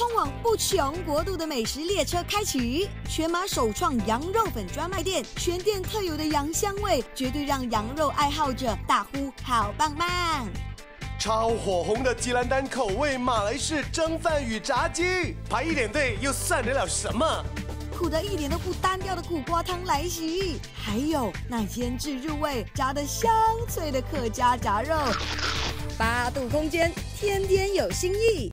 通往不穷国度的美食列车开启。全马首创羊肉粉专卖店，全店特有的羊香味，绝对让羊肉爱好者大呼好棒棒。超火红的吉兰丹口味马来式蒸饭与炸鸡，排一点队又算得了什么？苦得一点都不单调的苦瓜汤来袭，还有那腌制入味、炸得香脆的客家炸肉。八度空间，天天有新意。